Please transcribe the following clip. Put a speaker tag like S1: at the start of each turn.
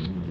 S1: Mm-hmm.